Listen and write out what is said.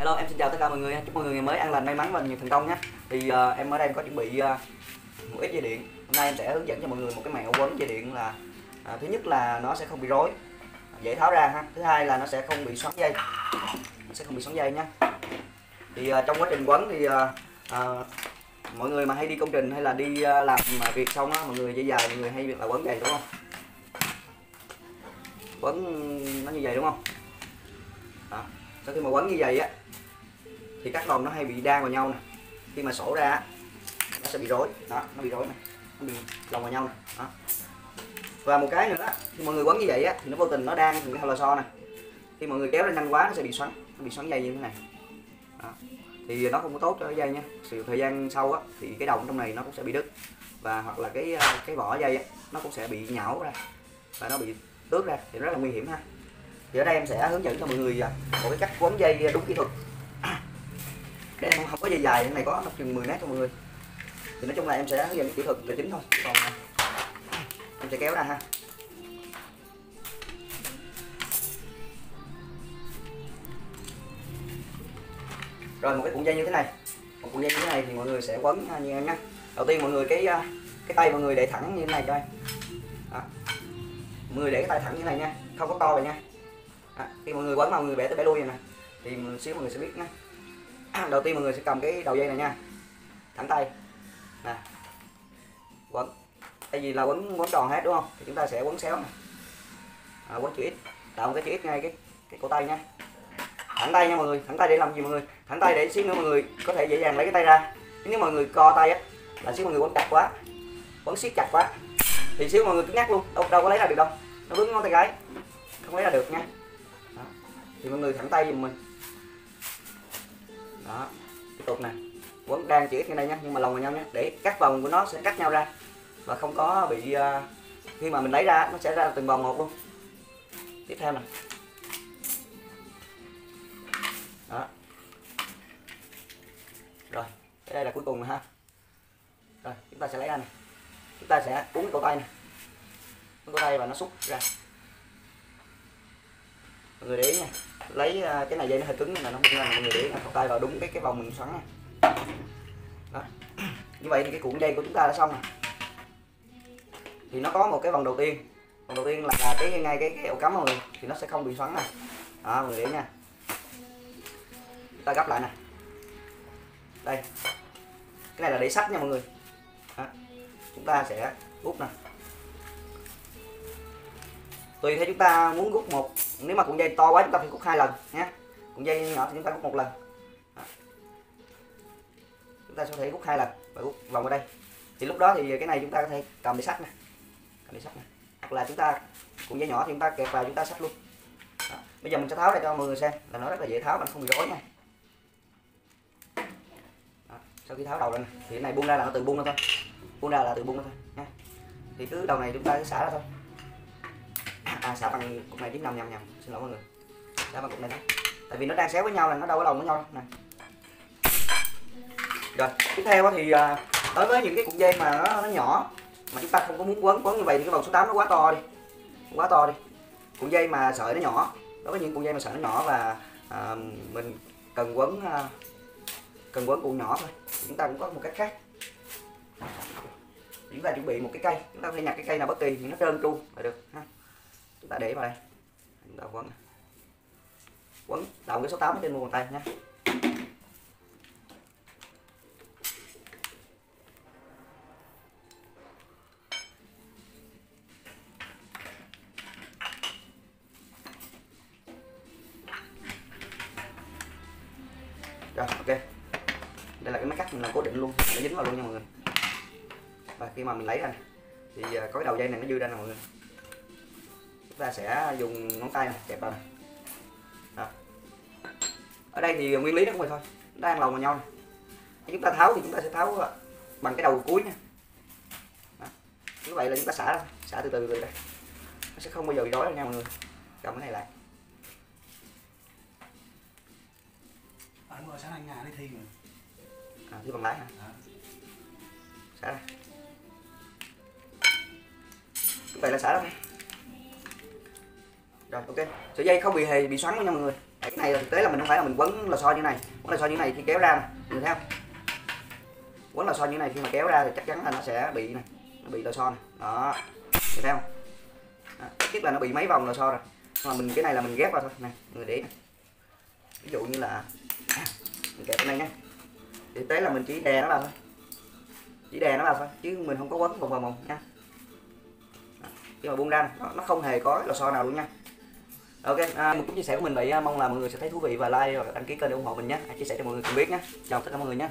Hello, em xin chào tất cả mọi người. Chúc mọi người ngày mới an lành, may mắn và nhiều thành công nhé. Thì uh, em ở đây em có chuẩn bị uh, một ít dây điện. Hôm nay em sẽ hướng dẫn cho mọi người một cái mẹo quấn dây điện là uh, thứ nhất là nó sẽ không bị rối, dễ tháo ra ha. Thứ hai là nó sẽ không bị xoắn dây, nó sẽ không bị xoắn dây nhé. Thì uh, trong quá trình quấn thì uh, uh, mọi người mà hay đi công trình hay là đi uh, làm mà việc xong á, mọi người dây dài mọi người hay việc là quấn dây đúng không? Quấn nó như vậy đúng không? Sau khi mà quấn như vậy á thì các vòng nó hay bị đan vào nhau nè. Khi mà sổ ra nó sẽ bị rối. Đó nó bị rối này nó bị lồng vào nhau nè. Đó. Và một cái nữa đó, khi mọi người quấn như vậy á thì nó vô tình nó đan thành cái lò xo này khi mọi người kéo ra nhanh quá nó sẽ bị xoắn. Nó bị xoắn dây như thế này. Đó. thì nó không có tốt cho cái dây nha. Sự thời gian sau á thì cái đồng trong này nó cũng sẽ bị đứt. Và hoặc là cái ờ, cái vỏ dây á, nó cũng sẽ bị nhão ra. Và nó bị tước ra. Thì rất là nguy hiểm ha thì ở đây em sẽ hướng dẫn cho mọi người à, một cái cách quấn dây đúng kỹ thuật. Đây em không có dây dài, cái này có chừng 10 mét cho mọi người. Thì nói chung là em sẽ hướng dẫn kỹ thuật là chính thôi còn à, em sẽ kéo ra ha. Rồi, một cái cuộn dây như thế này. Một cuộn dây như thế này thì mọi người sẽ quấn à, như em nhé đầu tiên mọi người cái cái tay mọi người để thẳng như thế này cho em. Mọi người để cái tay thẳng như thế này nha, không có co vậy nha đó. khi mọi người quấn mà mọi người bẻ tới bẻ lui này nè thì một xíu mọi người sẽ biết nhé đầu tiên mọi người sẽ cầm cái đầu dây này nha. Thẳng tay. Nè. Quấn. Tại vì là quấn quấn tròn hết đúng không? Thì chúng ta sẽ quấn xéo này à, quấn chữ x. Tạo một cái chữ x ngay cái cái cổ tay nha. Thẳng tay nha mọi người. Thẳng tay để làm gì mọi người? Thẳng tay để xíu nữa mọi người có thể dễ dàng lấy cái tay ra. Nếu mọi người co tay á là xíu mọi người quấn chặt quá. Quấn siết chặt quá. Thì xíu mọi người cứ nhắc luôn. Đâu đâu có lấy ra được đâu. Nó vướng ngón tay gái không lấy ra được nha thì mọi người thẳng tay giùm mình. Đó tiếp tục nè. Vẫn đang chỉ trên đây nhé nhưng mà lòng vào nhau nhé để các vòng của nó sẽ cắt nhau ra. Và không có bị uh, khi mà mình lấy ra nó sẽ ra từng vòng một luôn. Tiếp theo nè. Đó. Rồi cái đây là cuối cùng rồi ha. Rồi chúng ta sẽ lấy ra này chúng ta sẽ uống cái cổ tay này uống cổ tay và nó xúc ra. Mọi người để ý nha lấy à, cái này dây nó hơi cứng nên là nó không ra mọi người để thọc tay vào đúng cái cái vòng mình xoắn này. Đó. như vậy thì cái cuộn dây của chúng ta đã xong rồi. Thì nó có một cái vòng đầu tiên. Vòng đầu tiên là cái, ngay cái cái ổ cắm mọi người, thì nó sẽ không bị xoắn này. Đó, mọi người để nha. Chúng ta gấp lại nè đây. Cái này là để sắt nha mọi người. Đó. chúng ta sẽ úp nè tùy theo chúng ta muốn rút một nếu mà cuộn dây to quá chúng ta phải rút hai lần nhé. Cuộn dây nhỏ thì chúng ta rút một lần. Đó. chúng ta sẽ thể rút hai lần và rút vòng vào đây. Thì lúc đó thì cái này chúng ta có thể cầm để sắt nè. Cầm để sắt nè. Hoặc là chúng ta cuộn dây nhỏ thì chúng ta kẹp vào chúng ta sắt luôn. Đó. bây giờ mình sẽ tháo ra cho mọi người xem là nó rất là dễ tháo mà không bị rối nha. Đó. sau khi tháo đầu lên, thì cái này buông ra là nó tự buông ra thôi. Buông ra là tự buông ra thôi nha. Thì cứ đầu này chúng ta cứ xả ra thôi à xả bằng cục này tiếp nhầm nhầm nhầm. Xin lỗi mọi người. Xả bằng cục này đó tại vì nó đang xéo với nhau là nó đâu có đồng với nhau đâu. Nè rồi tiếp theo thì à, đối với những cái cục dây mà nó, nó nhỏ mà chúng ta không có muốn quấn quấn như vậy thì cái vòng số 8 nó quá to đi. Quá to đi. Cuộn dây mà sợi nó nhỏ. Đối với những cuộn dây mà sợi nó nhỏ và à, mình cần quấn à, cần quấn cuộn nhỏ thôi chúng ta cũng có một cách khác. Chúng ta chuẩn bị một cái cây. Chúng ta có thể nhặt cái cây nào bất kỳ nhưng nó trơn tru là được ha chúng ta để vào đây. Chúng ta quấn. Quấn. Đầu cái số 8 trên mu bàn tay nhé. Rồi ok. Đây là cái máy cắt mình làm cố định luôn. Nó dính vào luôn nha mọi người. Và khi mà mình lấy ra này, thì à, có cái đầu dây này nó dư ra nè mọi người ta sẽ dùng ngón tay này kẹp vào này đó. ở đây thì nguyên lý nó cũng vậy thôi nó đang lồng vào nhau này. Chúng ta tháo thì chúng ta sẽ tháo bằng cái đầu cuối nha đó. như vậy là chúng ta xả ra xả từ từ từ đây nó sẽ không bao giờ bị rối đâu nha mọi người cầm cái này lại Anh vừa sáng anh nhà đi thi rồi. à, thi bằng lái hả À. xả ra vậy là xả ra rồi ok. Sợi dây không bị hề bị xoắn nha mọi người. Cái này là thực tế là mình không phải là mình quấn lò xo như này. Quấn lò xo như này khi kéo ra này. nhìn thấy không? Quấn lò xo như này khi mà kéo ra thì chắc chắn là nó sẽ bị này nó bị lò xo này đó nhìn thấy không? Đó. tức là nó bị mấy vòng lò xo rồi. Mà mình cái này là mình ghép vào thôi. Này người để ví dụ như là à, mình kẹp cái này nhé. Thực tế là mình chỉ đè nó vào thôi. Chỉ đè nó vào thôi chứ mình không có quấn vòng vòng vòng nha. Khi mà buông ra nó, nó không hề có lò xo nào luôn nha ok à, một chút chia sẻ của mình vậy à, mong là mọi người sẽ thấy thú vị và like và đăng ký kênh để ủng hộ mình nhé. Chia sẻ cho mọi người cùng biết nhé. Chào tất cả mọi người nhé.